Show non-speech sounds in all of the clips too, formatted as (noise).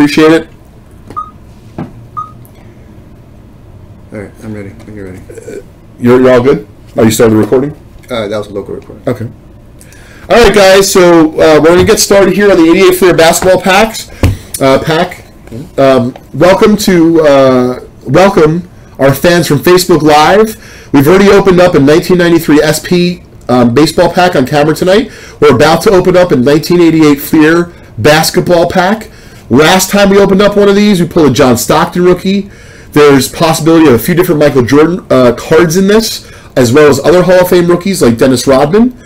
Appreciate it. All right, I'm ready. When you're ready. You're, you're all good? Are you starting the recording? Uh, that was a local recording. Okay. All right, guys. So uh, we're going to get started here on the 88 Fleer basketball packs. Uh, pack. Um, welcome to uh, welcome our fans from Facebook Live. We've already opened up a 1993 SP um, baseball pack on camera tonight. We're about to open up a 1988 Fleer basketball pack. Last time we opened up one of these, we pulled a John Stockton rookie. There's possibility of a few different Michael Jordan uh, cards in this, as well as other Hall of Fame rookies like Dennis Rodman.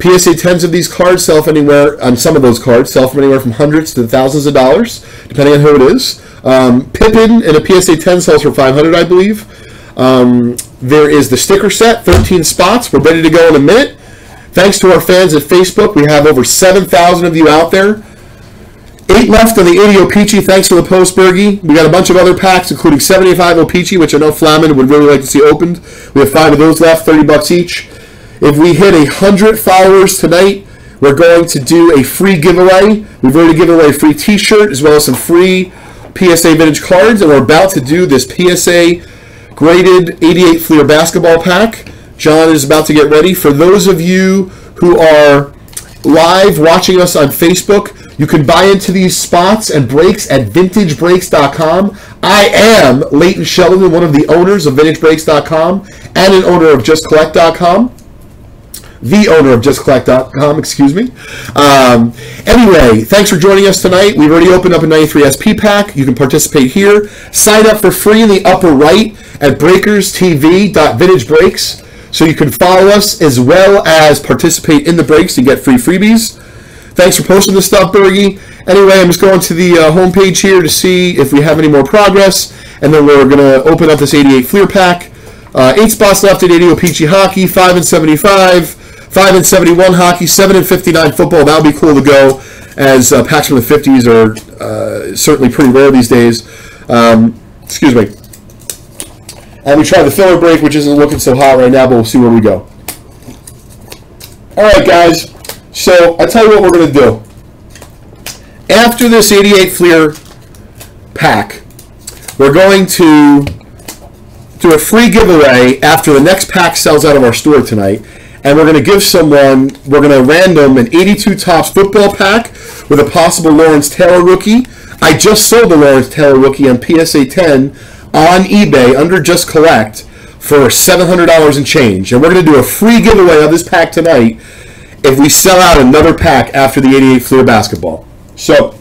PSA 10s of these cards sell for anywhere, on some of those cards, sell from anywhere from hundreds to thousands of dollars, depending on who it is. Um, Pippen in a PSA 10 sells for 500 I believe. Um, there is the sticker set, 13 spots. We're ready to go in a minute. Thanks to our fans at Facebook, we have over 7,000 of you out there. Eight left on the 80 O-Pee-Chee, thanks to the post, Bergie. We got a bunch of other packs, including 75 O-Pee-Chee, which I know Flamin would really like to see opened. We have five of those left, 30 bucks each. If we hit a 100 followers tonight, we're going to do a free giveaway. We've already given away a free t-shirt as well as some free PSA vintage cards, and we're about to do this PSA graded 88 Fleer basketball pack. John is about to get ready. For those of you who are live watching us on Facebook, you can buy into these spots and breaks at vintagebreaks.com. I am Leighton Sheldon, one of the owners of vintagebreaks.com and an owner of justcollect.com. The owner of justcollect.com, excuse me. Um, anyway, thanks for joining us tonight. We've already opened up a 93 SP pack. You can participate here. Sign up for free in the upper right at breakerstv.vintagebreaks so you can follow us as well as participate in the breaks and get free freebies. Thanks for posting this stuff, Bergie. Anyway, I'm just going to the uh, homepage here to see if we have any more progress, and then we're going to open up this 88 Fleer pack. Uh, eight spots left at 80 O-Pee-Chee hockey, 5 and 75, 5 and 71 hockey, 7 and 59 football. That would be cool to go, as uh, packs from the 50s are uh, certainly pretty rare these days. Um, excuse me. And we tried the filler break, which isn't looking so hot right now, but we'll see where we go. All right, guys. So I tell you what we're going to do. After this 88 Fleer pack, we're going to do a free giveaway after the next pack sells out of our store tonight. And we're going to give someone, we're going to random an 82 Topps football pack with a possible Lawrence Taylor rookie. I just sold the Lawrence Taylor rookie on PSA 10 on eBay under Just Collect for $700 and change. And we're going to do a free giveaway of this pack tonight if we sell out another pack after the 88 Fleer basketball. So,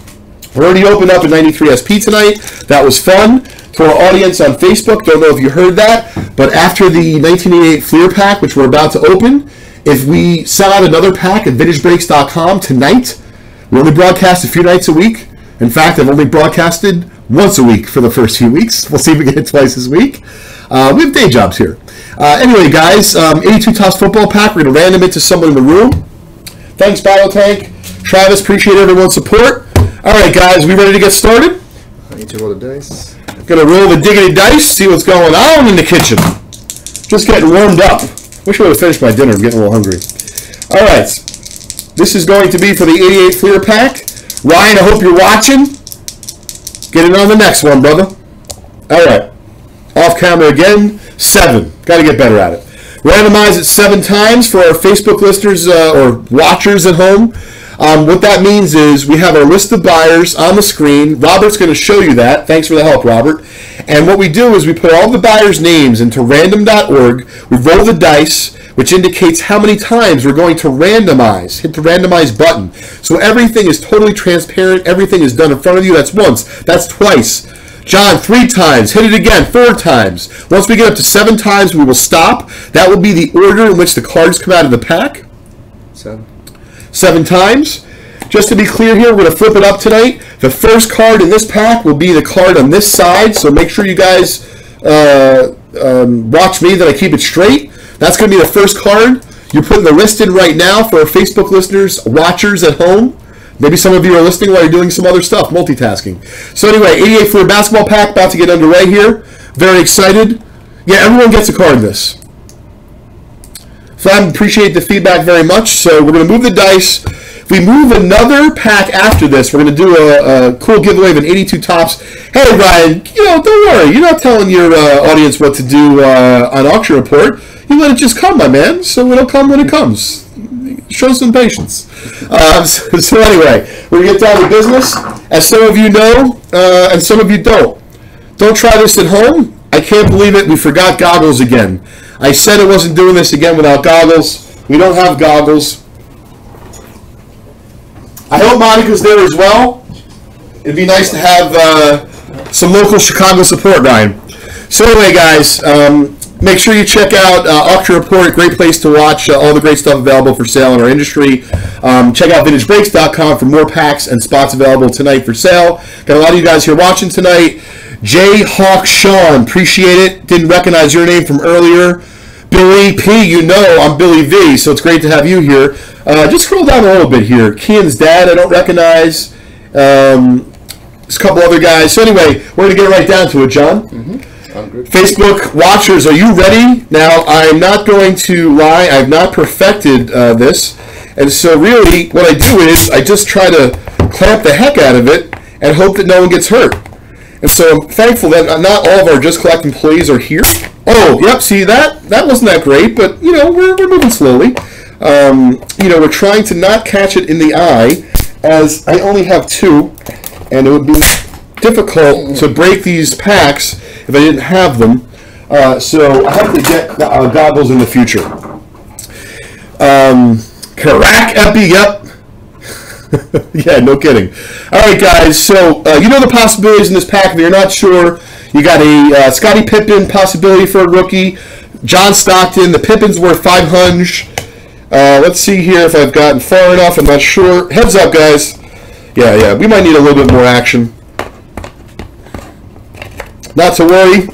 we already opened up a 93 SP tonight. That was fun. To our audience on Facebook, don't know if you heard that, but after the 1988 Fleer pack, which we're about to open, if we sell out another pack at vintagebreaks.com tonight, we only broadcast a few nights a week. In fact, I've only broadcasted once a week for the first few weeks. We'll see if we get it twice this week. Uh, we have day jobs here. Uh, anyway, guys, um, 82 Topps football pack. We're going to random it to someone in the room. Thanks, Battle Tank. Travis, appreciate everyone's support. All right, guys, we ready to get started? I need to roll the dice. Gonna roll the diggity dice, see what's going on in the kitchen. Just getting warmed up. Wish I would have finished my dinner. I'm getting a little hungry. All right, this is going to be for the 88 Fleer pack. Ryan, I hope you're watching. Get it on the next one, brother. All right, off camera again. Seven. Got to get better at it. Randomize it seven times for our Facebook listeners uh, or watchers at home. Um, what that means is we have our list of buyers on the screen. Robert's going to show you that. Thanks for the help, Robert. And what we do is we put all the buyers' names into random.org. We roll the dice, which indicates how many times we're going to randomize. Hit the randomize button. So everything is totally transparent. Everything is done in front of you. That's once. That's twice. John, three times. Hit it again, four times. Once we get up to seven times, we will stop. That will be the order in which the cards come out of the pack. Seven. Seven times. Just to be clear here, we're going to flip it up tonight. The first card in this pack will be the card on this side, so make sure you guys uh, um, watch me that I keep it straight. That's going to be the first card. You're putting the list in right now for our Facebook listeners, watchers at home. Maybe some of you are listening while you're doing some other stuff, multitasking. So anyway, 88 Fleer basketball pack about to get underway here. Very excited. Yeah, everyone gets a card this. Flam, appreciate the feedback very much. So we're going to move the dice. If we move another pack after this, we're going to do a, a cool giveaway of an 82 Topps. Hey, Ryan, you know, don't worry. You're not telling your uh, audience what to do uh, on auction report. You let it just come, my man. So it'll come when it comes. Show some patience. Um, (laughs) so, so anyway, to get down to business. As some of you know, uh, and some of you don't. Don't try this at home. I can't believe it. We forgot goggles again. I said I wasn't doing this again without goggles. We don't have goggles. I hope Monica's there as well. It'd be nice to have uh, some local Chicago support, Ryan. So anyway, guys, um, make sure you check out uh, Auction Report. Great place to watch uh, all the great stuff available for sale in our industry. Um, check out VintageBreaks.com for more packs and spots available tonight for sale. Got a lot of you guys here watching tonight. J Hawk Sean, appreciate it. Didn't recognize your name from earlier. Billy P, you know I'm Billy V, so it's great to have you here. Uh, just scroll down a little bit here. Kian's dad, I don't recognize. Um, there's a couple other guys. So anyway, we're gonna get right down to it, John. Good. Facebook watchers, are you ready? Now, I'm not going to lie, I've not perfected uh, this. And so, really, what I do is I just try to clamp the heck out of it and hope that no one gets hurt. And so, I'm thankful that not all of our Just Collect employees are here. Oh, yep, see, that that wasn't that great, but, you know, we're, we're moving slowly. Um, you know, we're trying to not catch it in the eye, as I only have two, and it would be difficult to break these packs if I didn't have them. Uh, so I have to get uh, goggles in the future. Um, Karak Epi, yep. (laughs) yeah, no kidding. All right, guys. So uh, you know the possibilities in this pack. If you're not sure, you got a uh, Scottie Pippen possibility for a rookie. John Stockton. The Pippen's worth 500. Uh, let's see here if I've gotten far enough. I'm not sure. Heads up, guys. Yeah, yeah. We might need a little bit more action. Not to worry.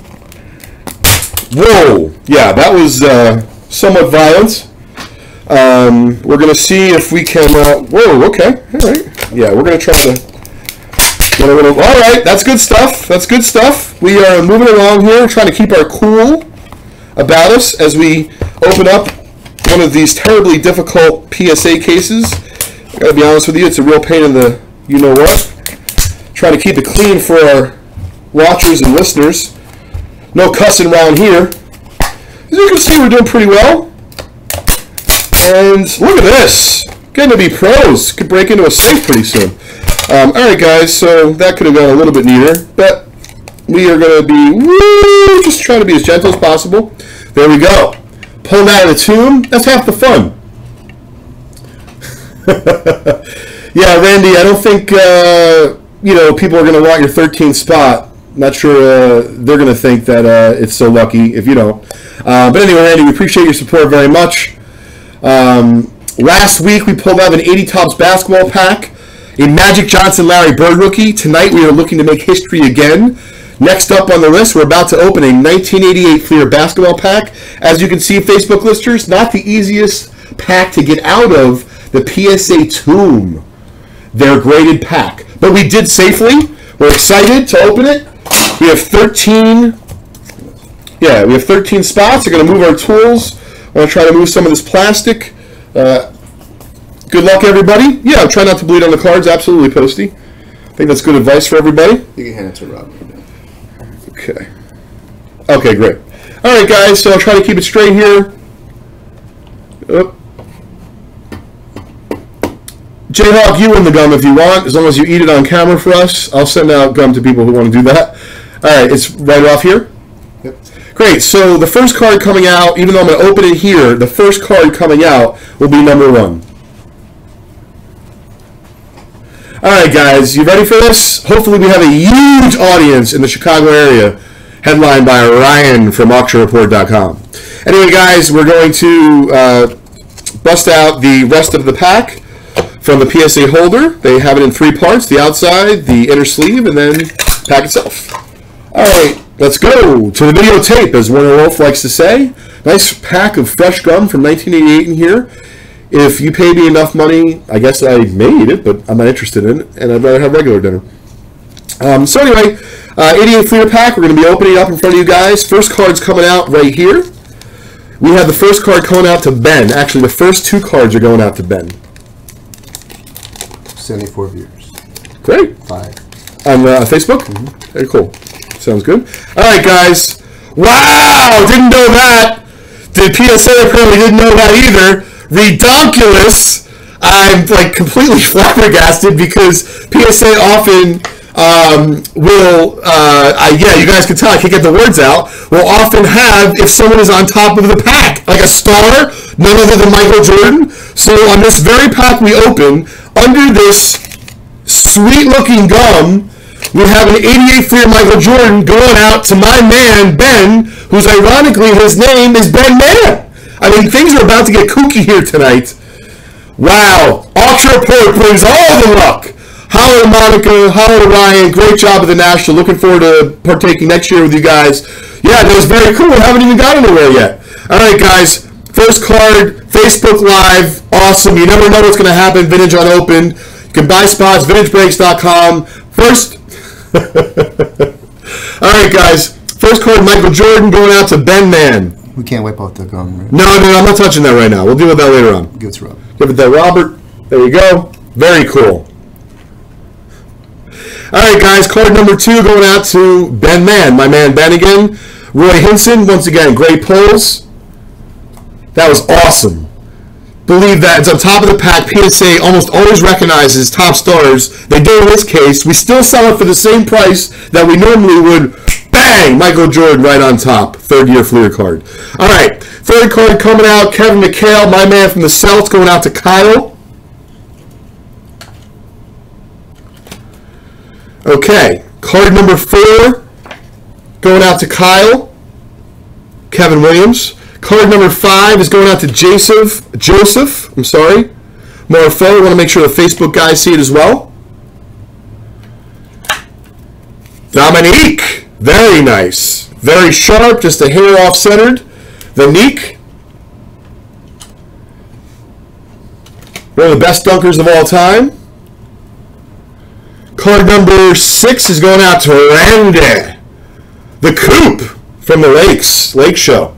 Whoa. Yeah, that was uh, somewhat violent. Um, we're going to see if we can... Uh, whoa, okay. All right. Yeah, we're going to try to get a little... All right, that's good stuff. That's good stuff. We are moving along here, trying to keep our cool about us as we open up one of these terribly difficult PSA cases. I gotta be honest with you, it's a real pain in the you-know-what. Trying to keep it clean for our watchers and listeners. No cussing around here. As you can see, we're doing pretty well. And look at this. Getting to be pros. Could break into a safe pretty soon. Um, Alright, guys, so that could have gone a little bit neater, but we are going to be woo, just trying to be as gentle as possible. There we go. Pulling out of the tomb. That's half the fun. (laughs) yeah, Randy, I don't think uh, you know people are going to want your 13th spot. Not sure uh, they're going to think that uh, it's so lucky if you don't. Uh, but anyway, Randy, we appreciate your support very much. Um, last week we pulled out an 80 Topps basketball pack, a Magic Johnson Larry Bird rookie. Tonight we are looking to make history again. Next up on the list, we're about to open a 1988 Fleer basketball pack. As you can see, Facebook listers, not the easiest pack to get out of the PSA Tomb, their graded pack. But we did safely. We're excited to open it. We have 13. Yeah, we have 13 spots. We're going to move our tools. I'm going to try to move some of this plastic. Uh, good luck, everybody. Yeah, try not to bleed on the cards. Absolutely, Posty. I think that's good advice for everybody. You can hand it to Rob. Okay. Okay, great. All right, guys. So I'll try to keep it straight here. Oh. Jayhawk, you win the gum if you want, as long as you eat it on camera for us. I'll send out gum to people who want to do that. All right, it's right off here. Yep. Great. So the first card coming out, even though I'm going to open it here, the first card coming out will be number one. All right, guys, you ready for this? Hopefully, we have a huge audience in the Chicago area, headlined by Ryan from AuctionReport.com. Anyway, guys, we're going to uh, bust out the rest of the pack from the PSA holder. They have it in three parts: the outside, the inner sleeve, and then pack itself. All right, let's go to the videotape, as Warner Wolf likes to say. Nice pack of fresh gum from 1988 in here. If you pay me enough money, I guess I may eat it, but I'm not interested in it, and I'd rather have regular dinner. Um, so anyway, uh, 88 Fleer pack. We're going to be opening up in front of you guys. First card's coming out right here. We have the first card going out to Ben. Actually, the first two cards are going out to Ben. 74 viewers. Great. Five. On uh, Facebook? Very cool. Sounds good. All right, guys. Wow! Didn't know that. The PSA apparently didn't know that either. Redonkulous. I'm like completely (laughs) flabbergasted because PSA often um, will, uh, I, yeah, you guys can tell I can't get the words out, will often have, if someone is on top of the pack, like a star, none other than Michael Jordan. So on this very pack we open, under this sweet looking gum, we have an 88 Fleer Michael Jordan going out to my man, Ben, who's ironically, his name is Ben Man. I mean, things are about to get kooky here tonight. Wow. Auction Report brings all the luck. Holler to Monica, holler to Ryan. Great job at the National. Looking forward to partaking next year with you guys. Yeah, that was very cool. Haven't even got anywhere yet. All right, guys. First card, Facebook Live. Awesome. You never know what's going to happen. Vintage Unopened. You can buy spots, vintagebreaks.com. First. (laughs) All right, guys. First card, Michael Jordan going out to Ben Man. We can't wipe out the gum, right? No, no, I'm not touching that right now. We'll deal with that later on. Give it to Rob. Give it to Robert. There you go. Very cool. All right, guys. Card number two going out to Ben Man, my man Ben again. Roy Hinson, once again, great pulls. That was awesome. Believe that it's on top of the pack. PSA almost always recognizes top stars. They do in this case. We still sell it for the same price that we normally would. Bang! Michael Jordan right on top. Third year Fleer card. All right. Third card coming out. Kevin McHale, my man from the Celts, going out to Kyle. Okay. Card number four going out to Kyle. Kevin Williams. Card number five is going out to Joseph. Joseph, I'm sorry. Morfo. I want to make sure the Facebook guys see it as well. Dominique. Very nice. Very sharp, just a hair off centered. Vanique. One of the best dunkers of all time. Card number six is going out to Randy. The Coop from the Lakes, Lake Show.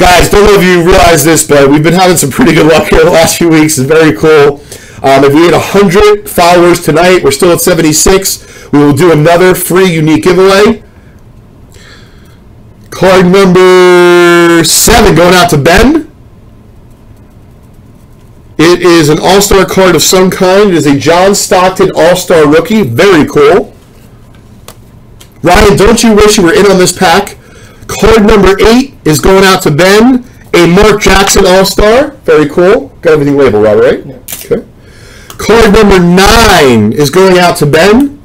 Guys, don't know if you realize this, but we've been having some pretty good luck here the last few weeks. It's very cool. Um, if we hit 100 followers tonight, we're still at 76. We will do another free unique giveaway. Card number seven going out to Ben. It is an all-star card of some kind. It is a John Stockton all-star rookie. Very cool. Ryan, don't you wish you were in on this pack? Card number eight is going out to Ben. A Mark Jackson all-star. Very cool. Got everything labeled, Robert, right? Yeah. Okay. Card number nine is going out to Ben.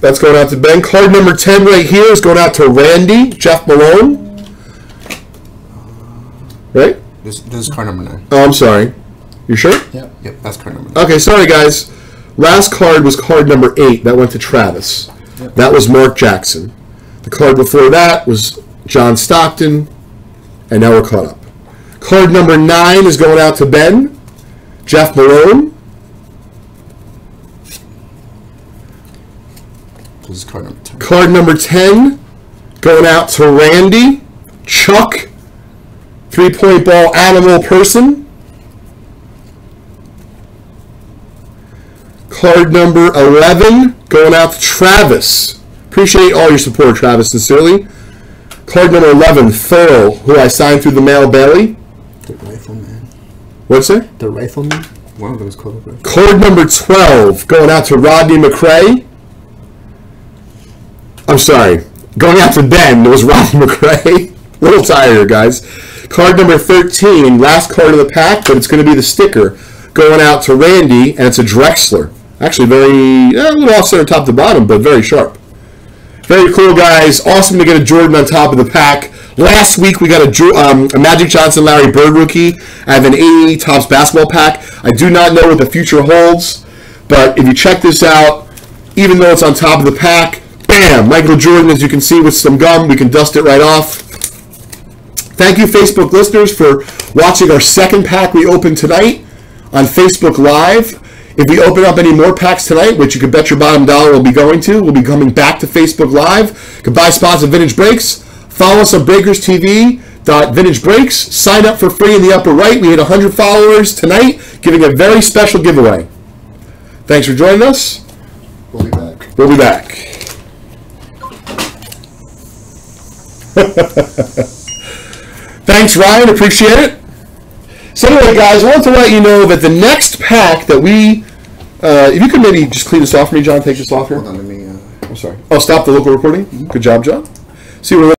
That's going out to Ben. Card number 10 right here is going out to Randy, Jeff Malone. Right? This, this is card number nine. Oh, I'm sorry. You sure? Yep, Yep, that's card number nine. Okay, sorry guys. Last card was card number eight. That went to Travis. Yep. That was Mark Jackson. The card before that was John Stockton. And now we're caught up. Card number nine is going out to Ben. Jeff Malone. This is card number ten. Card number 10 going out to Randy. Chuck. Three point ball animal person. Card number 11 going out to Travis. Appreciate all your support, Travis, sincerely. Card number 11, Thurl, who I signed through the mail Bailey. The rifleman. What's that? The rifleman. One of is called rifleman. Card number 12 going out to Rodney McRae. I'm sorry. Going out to Ben, it was Rodney (laughs) McRae. A little tired guys. Card number 13, last card of the pack, but it's going to be the sticker. Going out to Randy, and it's a Drexler. Actually, very, eh, a little off center top to bottom, but very sharp. Very cool, guys. Awesome to get a Jordan on top of the pack. Last week we got a, um, a Magic Johnson Larry Bird rookie. I have an 80 Topps basketball pack. I do not know what the future holds, but if you check this out, even though it's on top of the pack, bam, Michael Jordan, as you can see with some gum, we can dust it right off. Thank you, Facebook listeners, for watching our second pack we opened tonight on Facebook Live. If we open up any more packs tonight, which you can bet your bottom dollar we'll be going to, we'll be coming back to Facebook Live. You can buy spots at Vintage Breaks. Follow us on Breakers TV. Dot Vintage Breaks. Sign up for free in the upper right. We hit 100 followers tonight, giving a very special giveaway. Thanks for joining us. We'll be back. We'll be back. (laughs) Thanks, Ryan. Appreciate it. So anyway, guys, I want to let you know that the next pack that we, uh, if you could maybe just clean this off for me, John, take this off here. Hold on, let me. Uh, I'm sorry. Oh, stop the local recording. Good job, John. See, we're